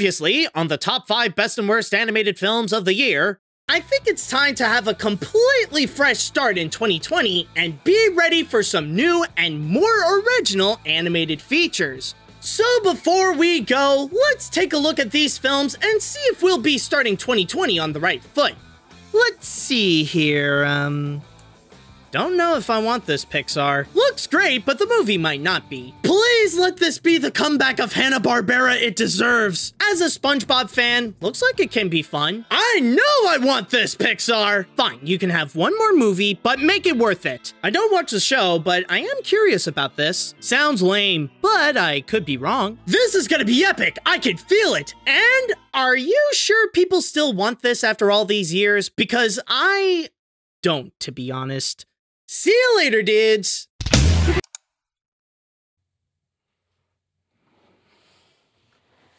Previously, on the top 5 best and worst animated films of the year, I think it's time to have a completely fresh start in 2020 and be ready for some new and more original animated features. So before we go, let's take a look at these films and see if we'll be starting 2020 on the right foot. Let's see here, um... Don't know if I want this, Pixar. Looks great, but the movie might not be. Please let this be the comeback of Hanna-Barbera it deserves. As a SpongeBob fan, looks like it can be fun. I know I want this, Pixar! Fine, you can have one more movie, but make it worth it. I don't watch the show, but I am curious about this. Sounds lame, but I could be wrong. This is gonna be epic! I can feel it! And are you sure people still want this after all these years? Because I don't, to be honest. See you later, dudes!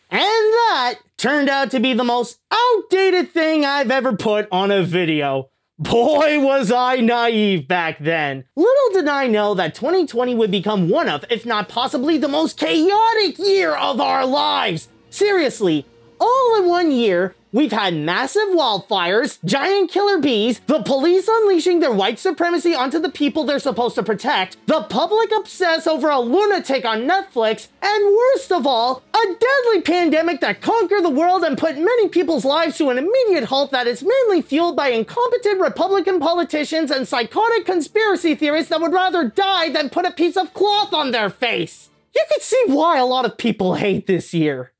And that turned out to be the most outdated thing I've ever put on a video. Boy, was I naive back then. Little did I know that 2020 would become one of, if not possibly the most chaotic year of our lives. Seriously, all in one year, We've had massive wildfires, giant killer bees, the police unleashing their white supremacy onto the people they're supposed to protect, the public obsess over a lunatic on Netflix, and worst of all, a deadly pandemic that conquered the world and put many people's lives to an immediate halt that is mainly fueled by incompetent Republican politicians and psychotic conspiracy theorists that would rather die than put a piece of cloth on their face. You can see why a lot of people hate this year.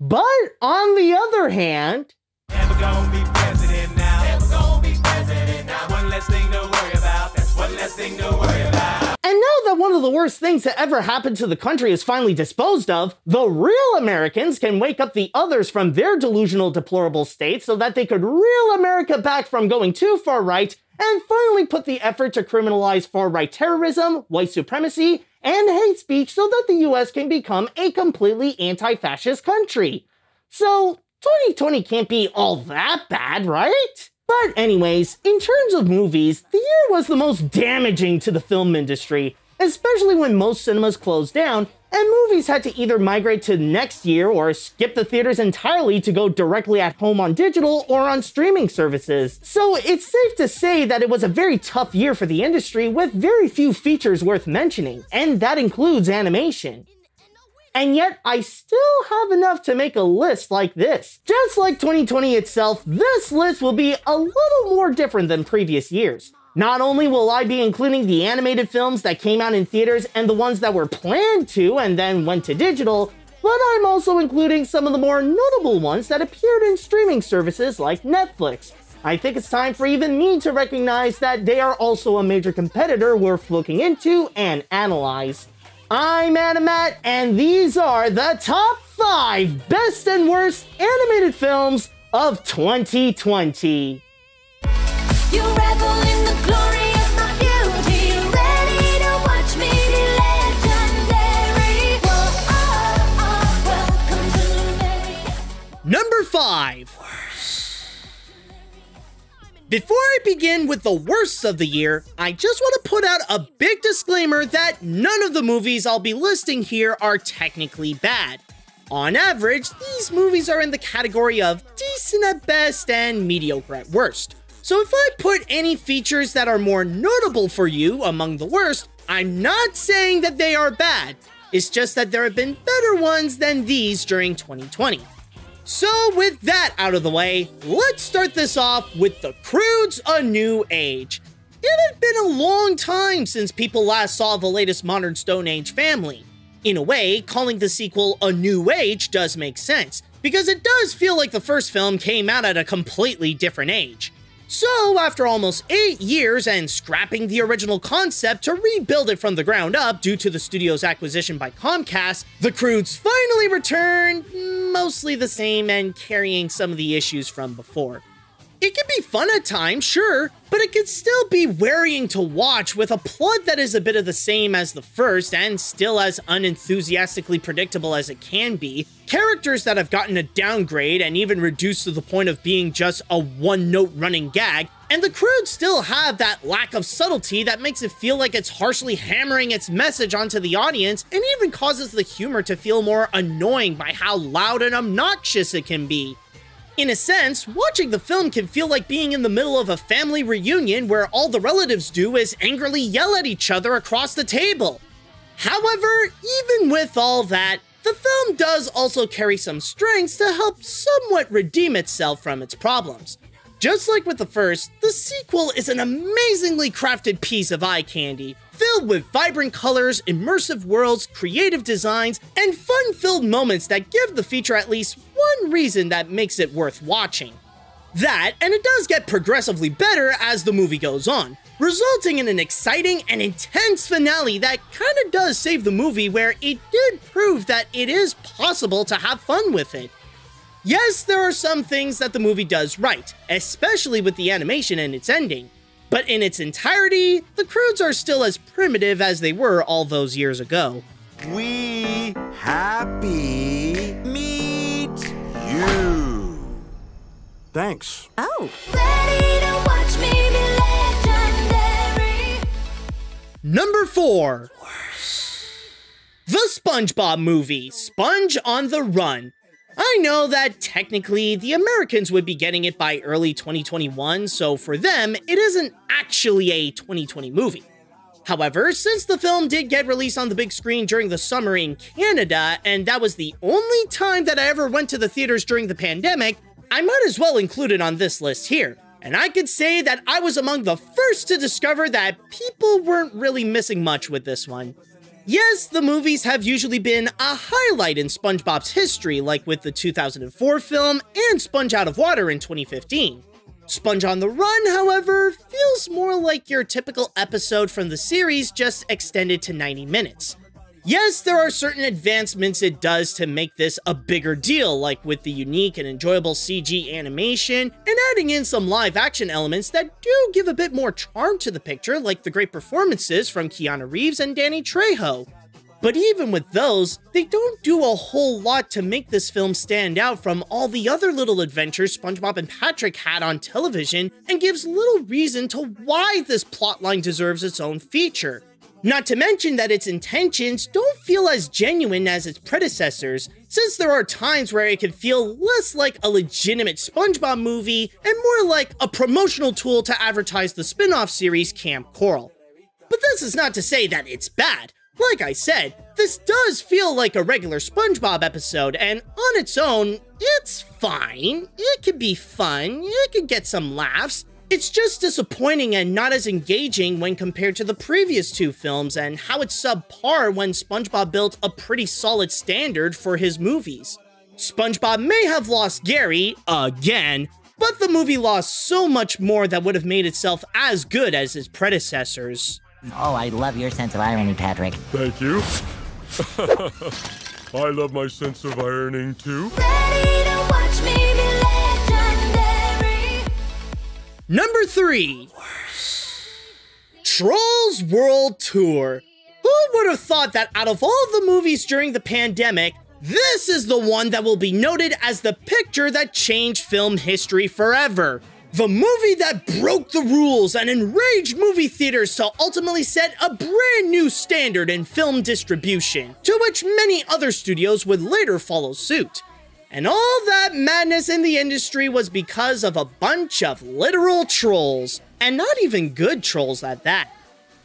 But on the other hand, Never gonna be president now. Never gonna be president now. One less thing to worry about. That's one less thing to worry about. And now that one of the worst things to ever happen to the country is finally disposed of, the real Americans can wake up the others from their delusional, deplorable state so that they could reel America back from going too far right and finally put the effort to criminalize far right terrorism, white supremacy, and hate speech so that the US can become a completely anti fascist country. So, 2020 can't be all that bad, right? But, anyways, in terms of movies, the year was the most damaging to the film industry, especially when most cinemas closed down and movies had to either migrate to next year or skip the theaters entirely to go directly at home on digital or on streaming services. So it's safe to say that it was a very tough year for the industry with very few features worth mentioning, and that includes animation. And yet, I still have enough to make a list like this. Just like 2020 itself, this list will be a little more different than previous years. Not only will I be including the animated films that came out in theaters and the ones that were planned to and then went to digital, but I'm also including some of the more notable ones that appeared in streaming services like Netflix. I think it's time for even me to recognize that they are also a major competitor worth looking into and analyze. I'm Animat, and these are the top 5 best and worst animated films of 2020. Number 5. Before I begin with the worst of the year, I just want to put out a big disclaimer that none of the movies I'll be listing here are technically bad. On average, these movies are in the category of decent at best and mediocre at worst. So if I put any features that are more notable for you among the worst, I'm not saying that they are bad. It's just that there have been better ones than these during 2020. So with that out of the way, let's start this off with The Croods A New Age. It had been a long time since people last saw the latest modern Stone Age family. In a way, calling the sequel A New Age does make sense, because it does feel like the first film came out at a completely different age. So, after almost 8 years and scrapping the original concept to rebuild it from the ground up due to the studio's acquisition by Comcast, the Croods finally returned, mostly the same and carrying some of the issues from before. It can be fun at times, sure, but it can still be wearying to watch with a plot that is a bit of the same as the first and still as unenthusiastically predictable as it can be, characters that have gotten a downgrade and even reduced to the point of being just a one-note running gag, And the Croods still have that lack of subtlety that makes it feel like it's harshly hammering its message onto the audience and even causes the humor to feel more annoying by how loud and obnoxious it can be. In a sense, watching the film can feel like being in the middle of a family reunion where all the relatives do is angrily yell at each other across the table. However, even with all that, the film does also carry some strengths to help somewhat redeem itself from its problems. Just like with the first, the sequel is an amazingly crafted piece of eye candy, filled with vibrant colors, immersive worlds, creative designs, and fun-filled moments that give the feature at least one reason that makes it worth watching. That, and it does get progressively better as the movie goes on, resulting in an exciting and intense finale that kinda does save the movie where it did prove that it is possible to have fun with it. Yes, there are some things that the movie does right, especially with the animation and its ending. But in its entirety, the Croods are still as primitive as they were all those years ago. We happy meet you. Thanks. Oh. Number 4 The SpongeBob movie, Sponge on the Run. I know that technically the Americans would be getting it by early 2021, so for them, it isn't actually a 2020 movie. However, since the film did get released on the big screen during the summer in Canada, and that was the only time that I ever went to the theaters during the pandemic, I might as well include it on this list here. And I could say that I was among the first to discover that people weren't really missing much with this one. Yes, the movies have usually been a highlight in SpongeBob's history, like with the 2004 film and Sponge Out of Water in 2015. Sponge on the Run, however, feels more like your typical episode from the series just extended to 90 minutes. Yes, there are certain advancements it does to make this a bigger deal, like with the unique and enjoyable CG animation, and adding in some live action elements that do give a bit more charm to the picture, like the great performances from Keanu Reeves and Danny Trejo. But even with those, they don't do a whole lot to make this film stand out from all the other little adventures SpongeBob and Patrick had on television and gives little reason to why this plotline deserves its own feature. Not to mention that its intentions don't feel as genuine as its predecessors, since there are times where it can feel less like a legitimate SpongeBob movie and more like a promotional tool to advertise the spin off series Camp Coral. But this is not to say that it's bad. Like I said, this does feel like a regular SpongeBob episode, and on its own, it's fine. It can be fun, it can get some laughs, it's just disappointing and not as engaging when compared to the previous two films and how it's subpar when SpongeBob built a pretty solid standard for his movies. SpongeBob may have lost Gary, again, but the movie lost so much more that would have made itself as good as its predecessors. Oh, I love your sense of irony, Patrick. Thank you. I love my sense of ironing too. Number 3 Trolls World Tour. Who would have thought that out of all the movies during the pandemic, this is the one that will be noted as the picture that changed film history forever? The movie that broke the rules and enraged movie theaters to ultimately set a brand new standard in film distribution, to which many other studios would later follow suit. And all that madness in the industry was because of a bunch of literal trolls, and not even good trolls at that.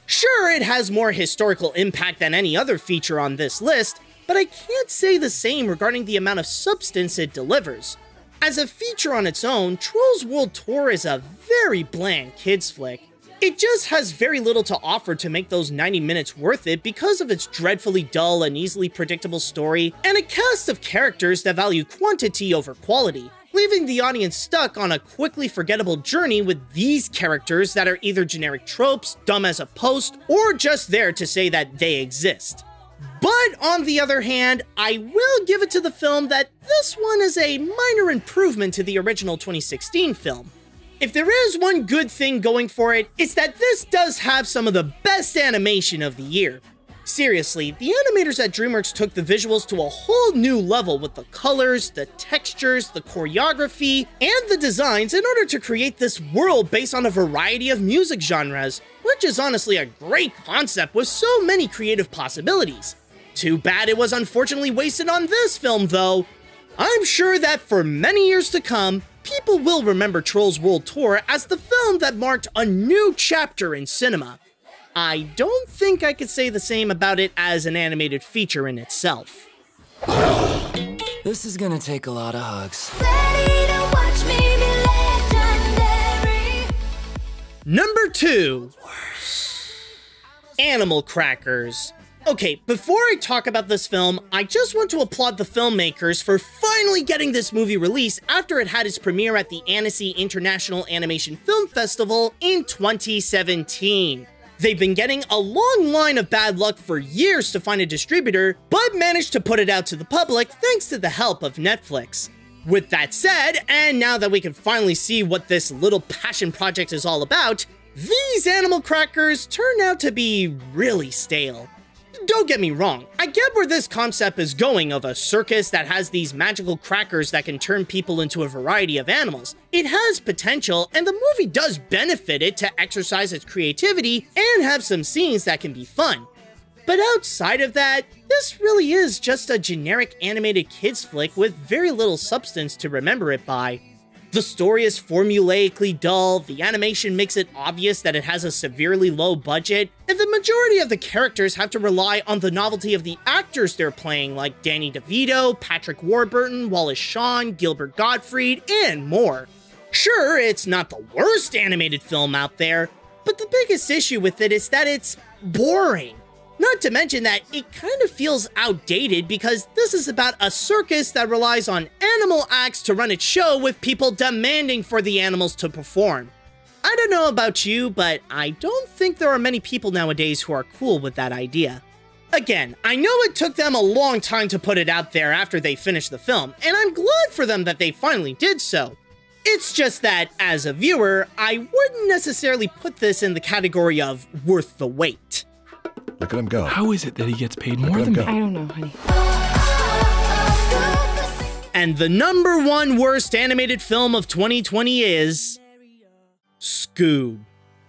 Sure, it has more historical impact than any other feature on this list, but I can't say the same regarding the amount of substance it delivers. As a feature on its own, Trolls World Tour is a very bland kids flick, it just has very little to offer to make those 90 minutes worth it because of its dreadfully dull and easily predictable story, and a cast of characters that value quantity over quality, leaving the audience stuck on a quickly forgettable journey with these characters that are either generic tropes, dumb as a post, or just there to say that they exist. But on the other hand, I will give it to the film that this one is a minor improvement to the original 2016 film. If there is one good thing going for it, it's that this does have some of the best animation of the year. Seriously, the animators at DreamWorks took the visuals to a whole new level with the colors, the textures, the choreography, and the designs in order to create this world based on a variety of music genres, which is honestly a great concept with so many creative possibilities. Too bad it was unfortunately wasted on this film though. I'm sure that for many years to come, people will remember Trolls World Tour as the film that marked a new chapter in cinema. I don't think I could say the same about it as an animated feature in itself. This is gonna take a lot of hugs. Number 2 Animal Crackers. Okay, before I talk about this film, I just want to applaud the filmmakers for finally getting this movie released after it had its premiere at the Annecy International Animation Film Festival in 2017. They've been getting a long line of bad luck for years to find a distributor, but managed to put it out to the public thanks to the help of Netflix. With that said, and now that we can finally see what this little passion project is all about, these animal crackers turn out to be really stale. Don't get me wrong, I get where this concept is going of a circus that has these magical crackers that can turn people into a variety of animals. It has potential, and the movie does benefit it to exercise its creativity and have some scenes that can be fun. But outside of that, this really is just a generic animated kids flick with very little substance to remember it by. The story is formulaically dull, the animation makes it obvious that it has a severely low budget, and the majority of the characters have to rely on the novelty of the actors they're playing, like Danny DeVito, Patrick Warburton, Wallace Shawn, Gilbert Gottfried, and more. Sure, it's not the worst animated film out there, but the biggest issue with it is that it's boring. Not to mention that it kind of feels outdated because this is about a circus that relies on animal acts to run its show with people demanding for the animals to perform. I don't know about you, but I don't think there are many people nowadays who are cool with that idea. Again, I know it took them a long time to put it out there after they finished the film, and I'm glad for them that they finally did so. It's just that, as a viewer, I wouldn't necessarily put this in the category of worth the wait. Look at him go. How is it that he gets paid more than him me? I don't know, honey. And the number one worst animated film of 2020 is Scoob.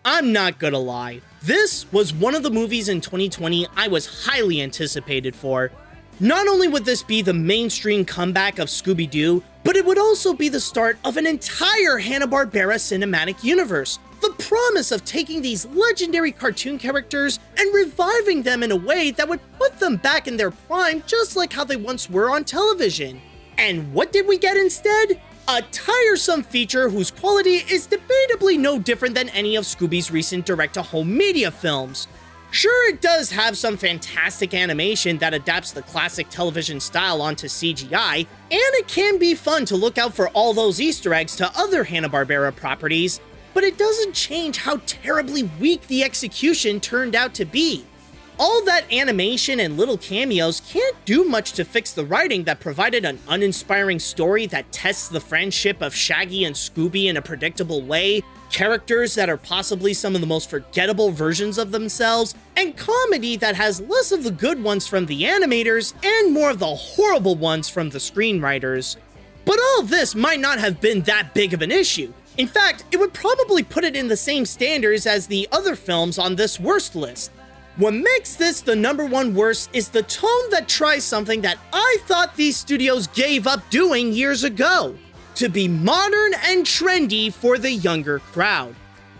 I'm not gonna lie, this was one of the movies in 2020 I was highly anticipated for. Not only would this be the mainstream comeback of Scooby Doo, but it would also be the start of an entire Hanna-Barbera cinematic universe. The promise of taking these legendary cartoon characters and reviving them in a way that would put them back in their prime just like how they once were on television. And what did we get instead? A tiresome feature whose quality is debatably no different than any of Scooby's recent direct-to-home media films. Sure, it does have some fantastic animation that adapts the classic television style onto CGI, and it can be fun to look out for all those Easter eggs to other Hanna-Barbera properties, but it doesn't change how terribly weak the execution turned out to be. All that animation and little cameos can't do much to fix the writing that provided an uninspiring story that tests the friendship of Shaggy and Scooby in a predictable way, characters that are possibly some of the most forgettable versions of themselves, and comedy that has less of the good ones from the animators and more of the horrible ones from the screenwriters. But all this might not have been that big of an issue. In fact, it would probably put it in the same standards as the other films on this worst list. What makes this the number one worst is the tone that tries something that I thought these studios gave up doing years ago to be modern and trendy for the younger crowd.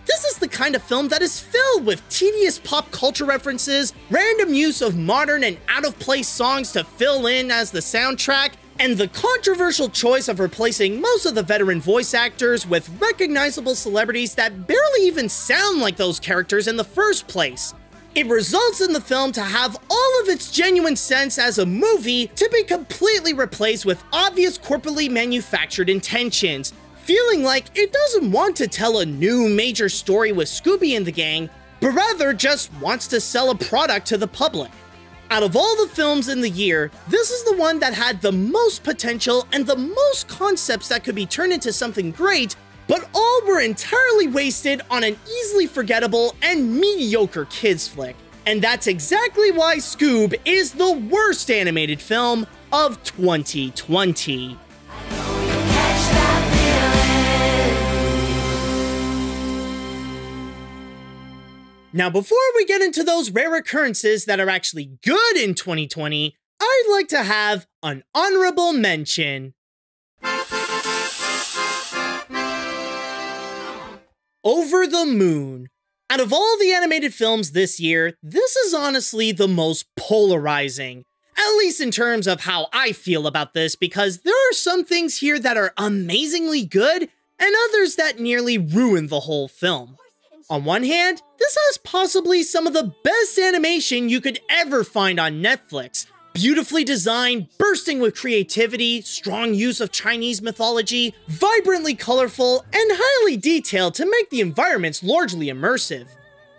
This is the kind of film that is filled with tedious pop culture references, random use of modern and out of place songs to fill in as the soundtrack, and the controversial choice of replacing most of the veteran voice actors with recognizable celebrities that barely even sound like those characters in the first place. It results in the film to have all of its genuine sense as a movie to be completely replaced with obvious corporately manufactured intentions, feeling like it doesn't want to tell a new major story with Scooby and the gang, but rather just wants to sell a product to the public. Out of all the films in the year, this is the one that had the most potential and the most concepts that could be turned into something great, but all were entirely wasted on an easily forgettable and mediocre kids flick. And that's exactly why Scoob is the worst animated film of 2020. Now, before we get into those rare occurrences that are actually good in 2020, I'd like to have an honorable mention. Over the Moon. Out of all the animated films this year, this is honestly the most polarizing. At least in terms of how I feel about this, because there are some things here that are amazingly good, and others that nearly ruin the whole film. On one hand, this has possibly some of the best animation you could ever find on Netflix. Beautifully designed, bursting with creativity, strong use of Chinese mythology, vibrantly colorful, and highly detailed to make the environments largely immersive.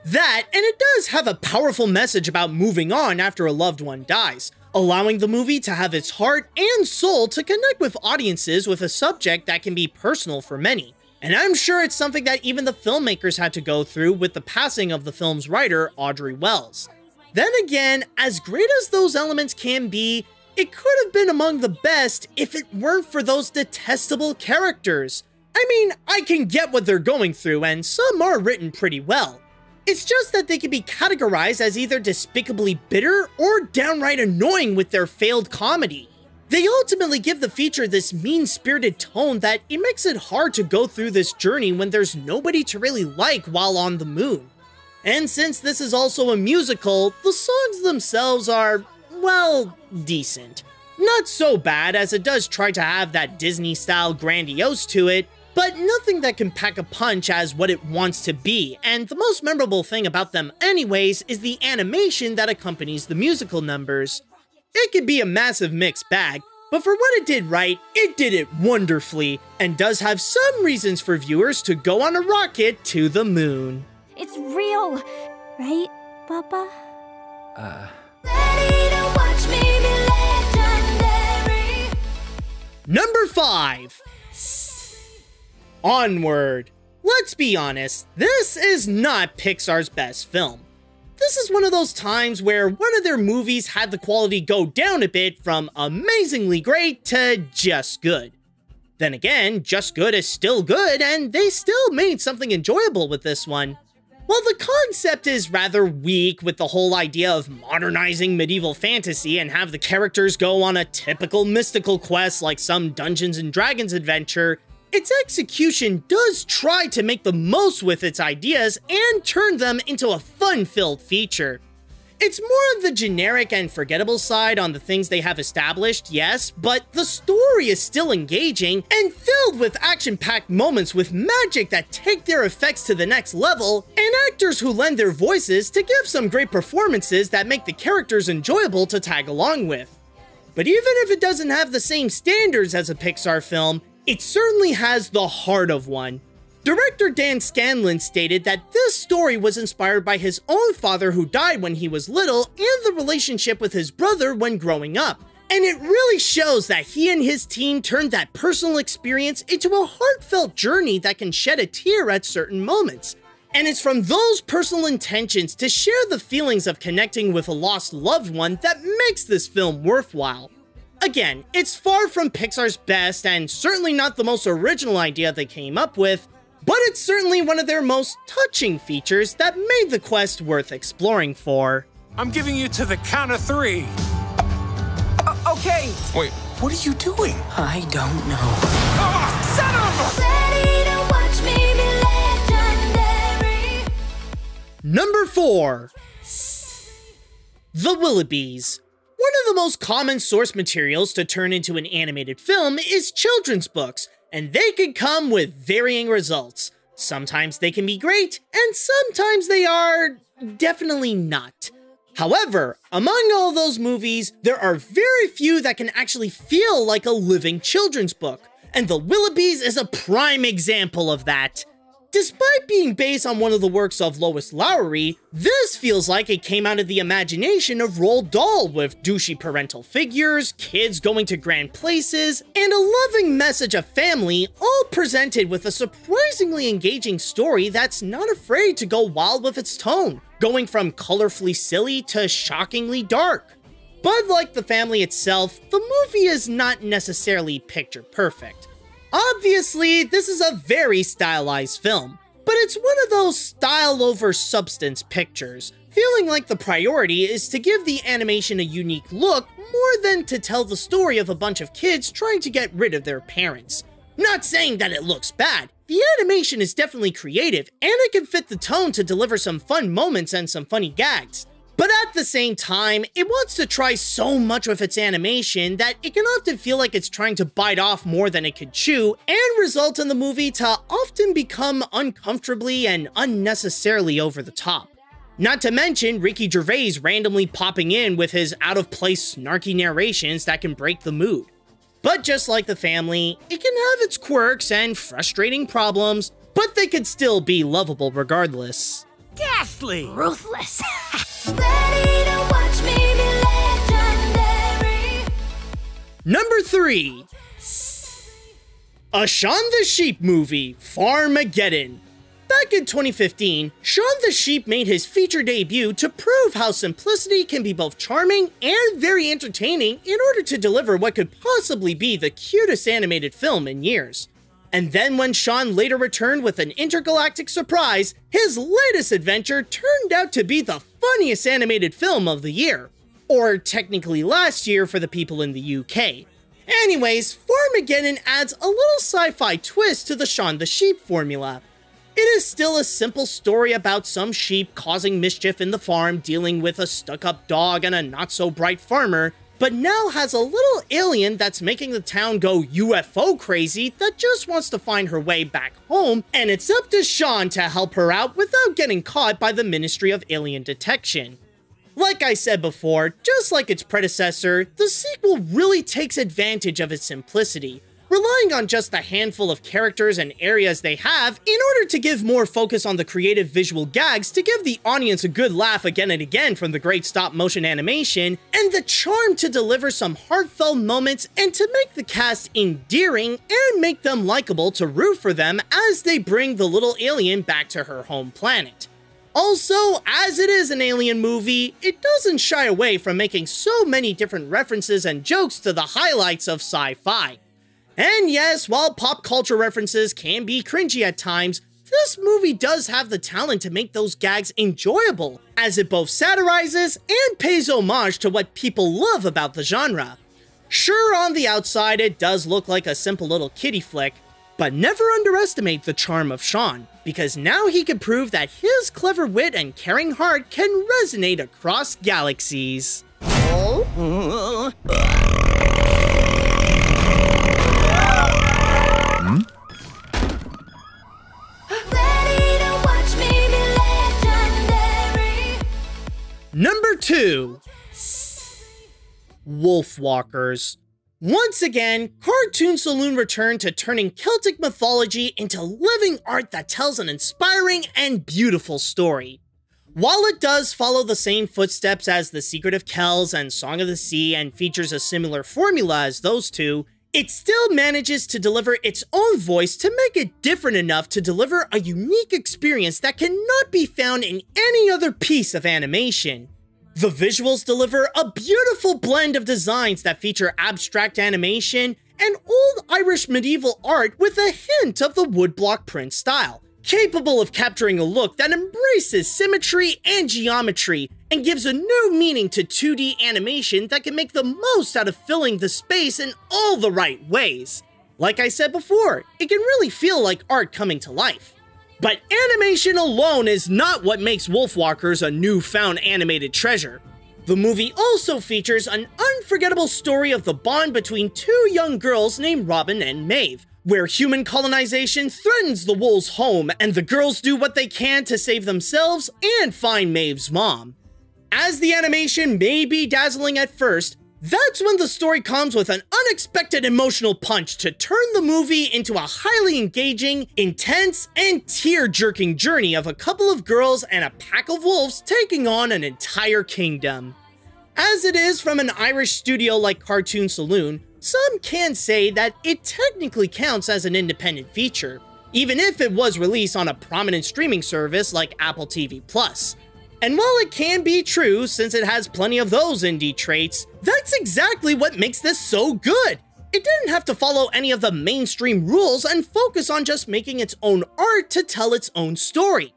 That, and it does have a powerful message about moving on after a loved one dies, allowing the movie to have its heart and soul to connect with audiences with a subject that can be personal for many. And I'm sure it's something that even the filmmakers had to go through with the passing of the film's writer, Audrey Wells. Then again, as great as those elements can be, it could have been among the best if it weren't for those detestable characters. I mean, I can get what they're going through, and some are written pretty well. It's just that they can be categorized as either despicably bitter or downright annoying with their failed comedy. They ultimately give the feature this mean-spirited tone that it makes it hard to go through this journey when there's nobody to really like while on the moon. And since this is also a musical, the songs themselves are, well, decent. Not so bad as it does try to have that Disney-style grandiose to it, but nothing that can pack a punch as what it wants to be, and the most memorable thing about them anyways is the animation that accompanies the musical numbers. It could be a massive mixed bag, but for what it did right, it did it wonderfully, and does have some reasons for viewers to go on a rocket to the moon. It's real, right, Papa? Uh. Number 5 Onward. Let's be honest, this is not Pixar's best film. This is one of those times where one of their movies had the quality go down a bit from amazingly great to just good. Then again, just good is still good, and they still made something enjoyable with this one. While the concept is rather weak with the whole idea of modernizing medieval fantasy and have the characters go on a typical mystical quest like some Dungeons and Dragons adventure, its execution does try to make the most with its ideas and turn them into a fun-filled feature. It's more of the generic and forgettable side on the things they have established, yes, but the story is still engaging and filled with action-packed moments with magic that take their effects to the next level, and actors who lend their voices to give some great performances that make the characters enjoyable to tag along with. But even if it doesn't have the same standards as a Pixar film, it certainly has the heart of one. Director Dan Scanlon stated that this story was inspired by his own father who died when he was little and the relationship with his brother when growing up. And it really shows that he and his team turned that personal experience into a heartfelt journey that can shed a tear at certain moments. And it's from those personal intentions to share the feelings of connecting with a lost loved one that makes this film worthwhile. Again, it's far from Pixar's best and certainly not the most original idea they came up with, but it's certainly one of their most touching features that made the quest worth exploring for. I'm giving you to the count of three. Uh, okay. Wait, what are you doing? I don't know. Oh, son of a- Number 4 The Willoughbys. One of the most common source materials to turn into an animated film is children's books, and they can come with varying results. Sometimes they can be great, and sometimes they are definitely not. However, among all those movies, there are very few that can actually feel like a living children's book, and The Willoughbys is a prime example of that. Despite being based on one of the works of Lois Lowry, this feels like it came out of the imagination of Roald Dahl with douchey parental figures, kids going to grand places, and a loving message of family, all presented with a surprisingly engaging story that's not afraid to go wild with its tone. going from colorfully silly to shockingly dark. But like the family itself, the movie is not necessarily picture perfect. Obviously, this is a very stylized film, but it's one of those style over substance pictures, feeling like the priority is to give the animation a unique look more than to tell the story of a bunch of kids trying to get rid of their parents. Not saying that it looks bad, the animation is definitely creative, and it can fit the tone to deliver some fun moments and some funny gags. But at the same time, it wants to try so much with its animation that it can often feel like it's trying to bite off more than it could chew, and result in the movie to often become uncomfortably and unnecessarily over the top. Not to mention Ricky Gervais randomly popping in with his out of place snarky narrations that can break the mood. But just like the family, it can have its quirks and frustrating problems, but they could still be lovable regardless. Ghastly! Ruthless. Ready to watch me be legendary. Number 3 A Shaun the Sheep movie, Farmageddon. Back in 2015, Shaun the Sheep made his feature debut to prove how simplicity can be both charming and very entertaining in order to deliver what could possibly be the cutest animated film in years. And then when Shaun later returned with an intergalactic surprise, his latest adventure turned out to be the funniest animated film of the year. Or technically last year for the people in the UK. Anyways, Farmageddon adds a little sci-fi twist to the Shaun the Sheep formula. It is still a simple story about some sheep causing mischief in the farm dealing with a stuck-up dog and a not-so-bright farmer, but now has a little alien that's making the town go UFO crazy that just wants to find her way back home, and it's up to Shaun to help her out without getting caught by the Ministry of Alien Detection. Like I said before, just like its predecessor, the sequel really takes advantage of its simplicity, relying on just the handful of characters and areas they have in order to give more focus on the creative visual gags to give the audience a good laugh again and again from the great stop motion animation, and the charm to deliver some heartfelt moments and to make the cast endearing and make them likable to root for them as they bring the little alien back to her home planet. Also, as it is an alien movie, it doesn't shy away from making so many different references and jokes to the highlights of sci-fi. And yes, while pop culture references can be cringy at times, this movie does have the talent to make those gags enjoyable, as it both satirizes and pays homage to what people love about the genre. Sure, on the outside, it does look like a simple little kiddie flick, but never underestimate the charm of Shaun, because now he can prove that his clever wit and caring heart can resonate across galaxies. Ready oh. Number 2 Wolfwalkers. Once again, Cartoon Saloon returned to turning Celtic mythology into living art that tells an inspiring and beautiful story. While it does follow the same footsteps as The Secret of Kells and Song of the Sea and features a similar formula as those two, it still manages to deliver its own voice to make it different enough to deliver a unique experience that cannot be found in any other piece of animation. The visuals deliver a beautiful blend of designs that feature abstract animation and old Irish medieval art with a hint of the woodblock print style, capable of capturing a look that embraces symmetry and geometry and gives a new meaning to 2D animation that can make the most out of filling the space in all the right ways. Like I said before, it can really feel like art coming to life. But animation alone is not what makes Wolfwalkers a newfound animated treasure. The movie also features an unforgettable story of the bond between two young girls named Robin and Maeve, where human colonization threatens the wolves' home and the girls do what they can to save themselves and find Maeve's mom. As the animation may be dazzling at first, that's when the story comes with an unexpected emotional punch to turn the movie into a highly engaging, intense, and tear-jerking journey of a couple of girls and a pack of wolves taking on an entire kingdom. As it is from an Irish studio like Cartoon Saloon, some can say that it technically counts as an independent feature, even if it was released on a prominent streaming service like Apple TV+. And while it can be true, since it has plenty of those indie traits, that's exactly what makes this so good. It didn't have to follow any of the mainstream rules and focus on just making its own art to tell its own story.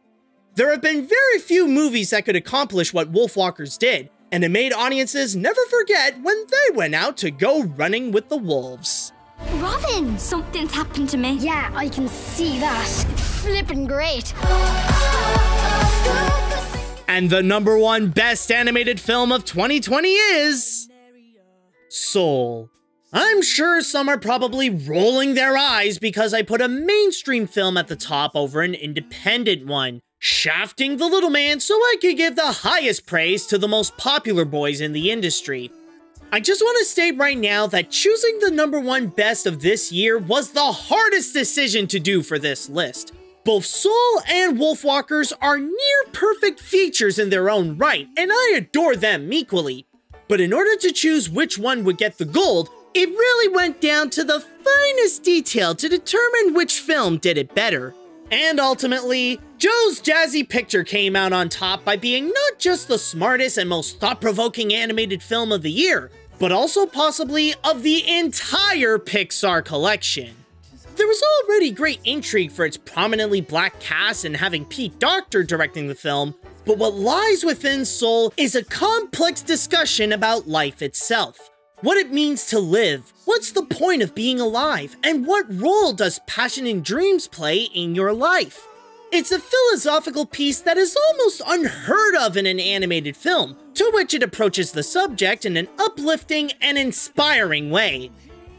There have been very few movies that could accomplish what Wolfwalkers did, and it made audiences never forget when they went out to go running with the wolves. Robin, something's happened to me. Yeah, I can see that. It's flippin' great. And the number one best animated film of 2020 is. Soul. I'm sure some are probably rolling their eyes because I put a mainstream film at the top over an independent one, shafting the little man so I could give the highest praise to the most popular boys in the industry. I just want to state right now that choosing the number one best of this year was the hardest decision to do for this list. Both Soul and Wolfwalkers are near perfect features in their own right, and I adore them equally. But in order to choose which one would get the gold, it really went down to the finest detail to determine which film did it better. And ultimately, Joe's Jazzy Picture came out on top by being not just the smartest and most thought provoking animated film of the year, but also possibly of the entire Pixar collection. There was already great intrigue for its prominently black cast and having Pete Docter directing the film, but what lies within Soul is a complex discussion about life itself. What it means to live, what's the point of being alive, and what role does passion and dreams play in your life? It's a philosophical piece that is almost unheard of in an animated film, to which it approaches the subject in an uplifting and inspiring way.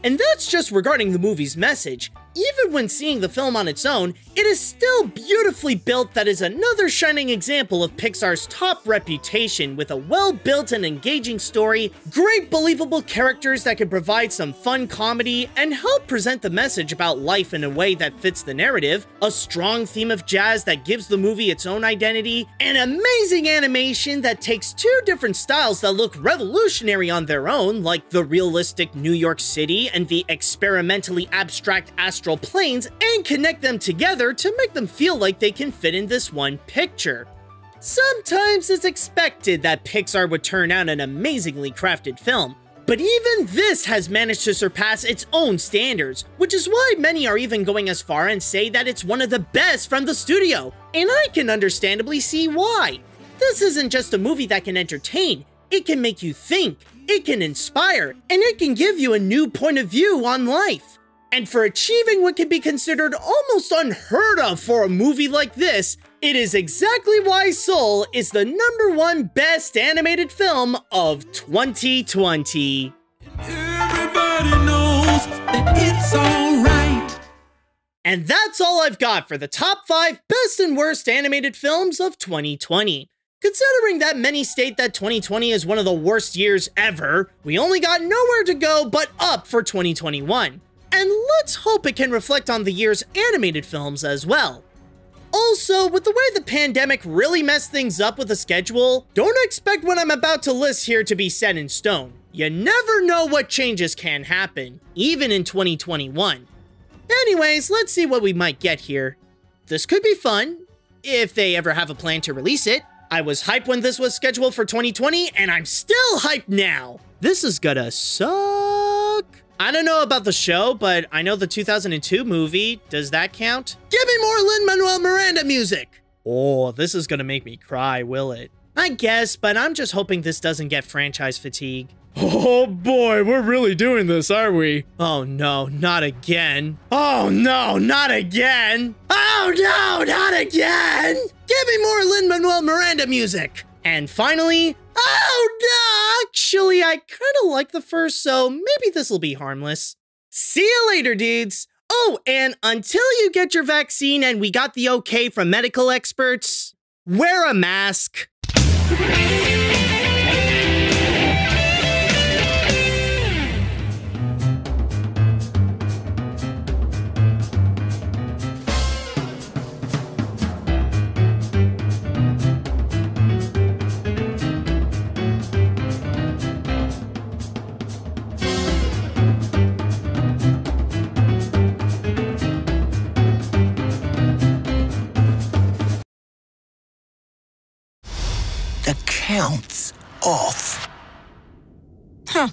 And that's just regarding the movie's message. Even when seeing the film on its own, it is still beautifully built that is another shining example of Pixar's top reputation with a well-built and engaging story, great believable characters that can provide some fun comedy and help present the message about life in a way that fits the narrative, a strong theme of jazz that gives the movie its own identity, and amazing animation that takes two different styles that look revolutionary on their own, like the realistic New York City and the experimentally abstract astral planes and connect them together to make them feel like they can fit in this one picture. Sometimes it's expected that Pixar would turn out an amazingly crafted film, but even this has managed to surpass its own standards, which is why many are even going as far and say that it's one of the best from the studio, and I can understandably see why. This isn't just a movie that can entertain, it can make you think, it can inspire, and it can give you a new point of view on life. And for achieving what can be considered almost unheard of for a movie like this, it is exactly why Soul is the number one best animated film of 2020. Everybody knows that it's alright. And that's all I've got for the top 5 best and worst animated films of 2020. Considering that many state that 2020 is one of the worst years ever, we only got nowhere to go but up for 2021. And let's hope it can reflect on the year's animated films as well. Also, with the way the pandemic really messed things up with the schedule, don't expect what I'm about to list here to be set in stone. You never know what changes can happen, even in 2021. Anyways, let's see what we might get here. This could be fun, if they ever have a plan to release it. I was hyped when this was scheduled for 2020, and I'm still hyped now. This is gonna suck. I don't know about the show, but I know the 2002 movie. Does that count? Give me more Lin-Manuel Miranda music! Oh, this is gonna make me cry, will it? I guess, but I'm just hoping this doesn't get franchise fatigue. Oh boy, we're really doing this, are we? Oh no, not again. Oh no, not again. Oh no, not again. Give me more Lin-Manuel Miranda music. And finally, oh no, actually, I kind of like the first, so maybe this will be harmless. See you later, dudes. Oh, and until you get your vaccine and we got the okay from medical experts, wear a mask. Counts off. Huh.